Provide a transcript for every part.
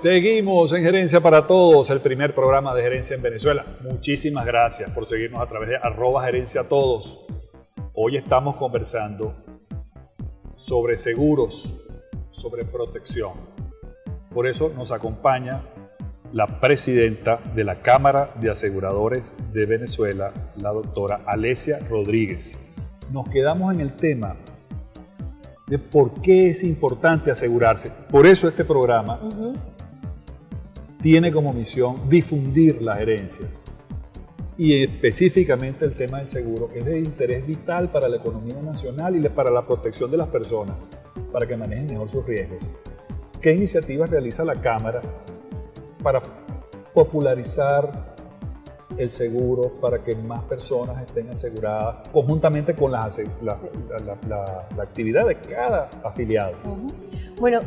Seguimos en Gerencia para Todos, el primer programa de gerencia en Venezuela. Muchísimas gracias por seguirnos a través de arroba gerencia todos. Hoy estamos conversando sobre seguros, sobre protección. Por eso nos acompaña la presidenta de la Cámara de Aseguradores de Venezuela, la doctora Alesia Rodríguez. Nos quedamos en el tema de por qué es importante asegurarse. Por eso este programa tiene como misión difundir la gerencia y específicamente el tema del seguro, que es de interés vital para la economía nacional y para la protección de las personas, para que manejen mejor sus riesgos. ¿Qué iniciativas realiza la Cámara para popularizar el seguro, para que más personas estén aseguradas, conjuntamente con la, la, actividad de cada afiliado? Bueno,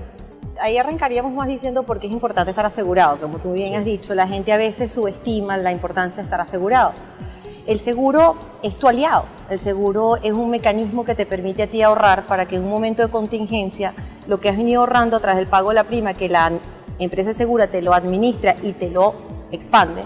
ahí arrancaríamos más diciendo por qué es importante estar asegurado. Como tú bien has dicho, la gente a veces subestima la importancia de estar asegurado. El seguro es tu aliado. El seguro es un mecanismo que te permite a ti ahorrar para que en un momento de contingencia, lo que has venido ahorrando a través del pago de la prima, que la empresa segura te lo administra y te lo expande,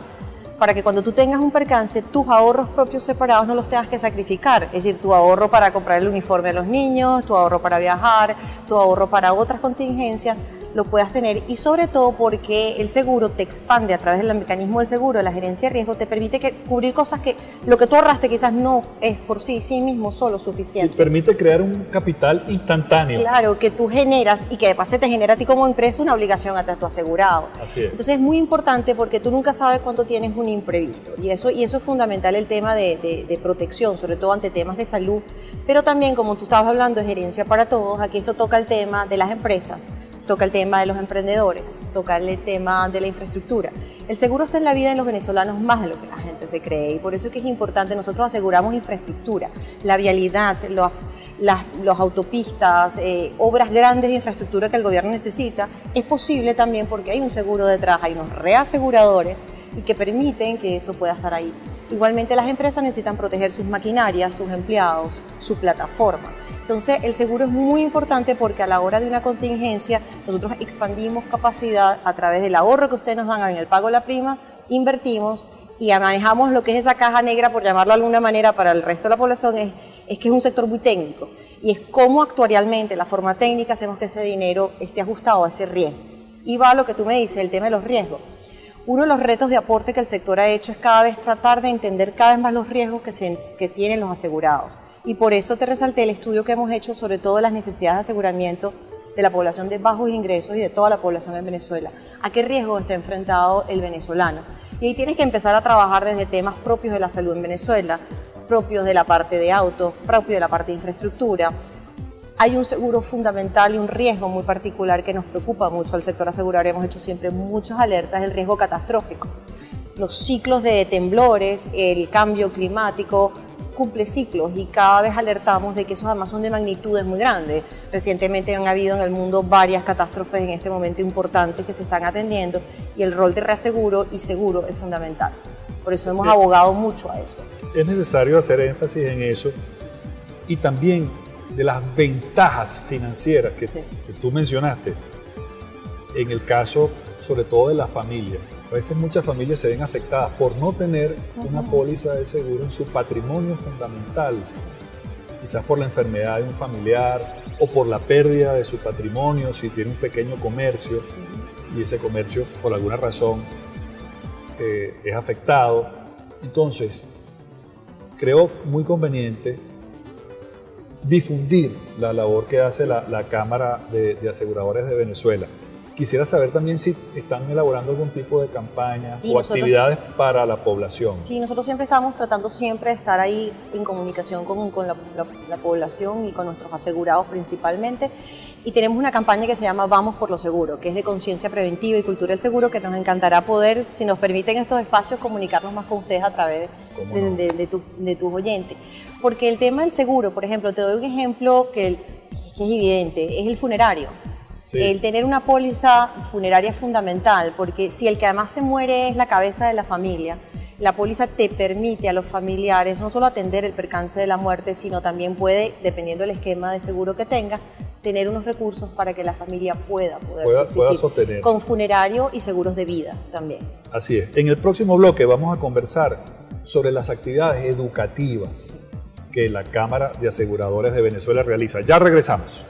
para que cuando tú tengas un percance, tus ahorros propios separados no los tengas que sacrificar. Es decir, tu ahorro para comprar el uniforme a los niños, tu ahorro para viajar, tu ahorro para otras contingencias, lo puedas tener y sobre todo porque el seguro te expande a través del mecanismo del seguro, de la gerencia de riesgo, te permite que, cubrir cosas que lo que tú ahorraste quizás no es por sí, sí mismo solo suficiente. Sí, permite crear un capital instantáneo. Claro, que tú generas y que de paso te genera a ti como empresa una obligación a tu asegurado. Así es. Entonces es muy importante porque tú nunca sabes cuándo tienes un imprevisto y eso, y eso es fundamental el tema de, de protección, sobre todo ante temas de salud, pero también como tú estabas hablando de gerencia para todos, aquí esto toca el tema de las empresas toca el tema de los emprendedores, toca el tema de la infraestructura. El seguro está en la vida de los venezolanos más de lo que la gente se cree y por eso es que es importante, nosotros aseguramos infraestructura, la vialidad, los, las autopistas, eh, obras grandes de infraestructura que el gobierno necesita, es posible también porque hay un seguro detrás, hay unos reaseguradores y que permiten que eso pueda estar ahí. Igualmente las empresas necesitan proteger sus maquinarias, sus empleados, su plataforma. Entonces, el seguro es muy importante porque a la hora de una contingencia nosotros expandimos capacidad a través del ahorro que ustedes nos dan en el pago de la prima, invertimos y manejamos lo que es esa caja negra, por llamarlo de alguna manera, para el resto de la población, es, es que es un sector muy técnico y es cómo actuarialmente, la forma técnica, hacemos que ese dinero esté ajustado a ese riesgo. Y va a lo que tú me dices, el tema de los riesgos. Uno de los retos de aporte que el sector ha hecho es cada vez tratar de entender cada vez más los riesgos que, tienen los asegurados y por eso te resalté el estudio que hemos hecho sobre todo las necesidades de aseguramiento de la población de bajos ingresos y de toda la población en Venezuela. ¿A qué riesgo está enfrentado el venezolano? Y ahí tienes que empezar a trabajar desde temas propios de la salud en Venezuela, propios de la parte de autos, propios de la parte de infraestructura. Hay un seguro fundamental y un riesgo muy particular que nos preocupa mucho al sector asegurador. Hemos hecho siempre muchas alertas, el riesgo catastrófico. Los ciclos de temblores, el cambio climático, cumple ciclos y cada vez alertamos de que esos además son de magnitudes muy grandes. Recientemente han habido en el mundo varias catástrofes en este momento importantes que se están atendiendo y el rol de reaseguro y seguro es fundamental. Por eso hemos abogado mucho a eso. Es necesario hacer énfasis en eso y también de las ventajas financieras que, que tú mencionaste. En el caso sobre todo de las familias. A veces muchas familias se ven afectadas por no tener una póliza de seguro en su patrimonio fundamental, quizás por la enfermedad de un familiar o por la pérdida de su patrimonio si tiene un pequeño comercio y ese comercio por alguna razón eh, es afectado. Entonces, creo muy conveniente difundir la labor que hace la, Cámara de, de Aseguradores de Venezuela Quisiera saber también si están elaborando algún tipo de campaña o actividades para la población. Sí, nosotros siempre estamos tratando siempre de estar ahí en comunicación con, con la, población y con nuestros asegurados principalmente. Y tenemos una campaña que se llama Vamos por lo Seguro, que es de conciencia preventiva y cultura del seguro, que nos encantará poder, si nos permiten estos espacios, comunicarnos más con ustedes a través de, de, tus oyentes. Porque el tema del seguro, por ejemplo, te doy un ejemplo que, que es evidente, es el funerario. El tener una póliza funeraria es fundamental, porque si el que además se muere es la cabeza de la familia, la póliza te permite a los familiares no solo atender el percance de la muerte, sino también puede, dependiendo del esquema de seguro que tenga, tener unos recursos para que la familia pueda poder con funerario y seguros de vida también. Así es. En el próximo bloque vamos a conversar sobre las actividades educativas que la Cámara de Aseguradores de Venezuela realiza. Ya regresamos.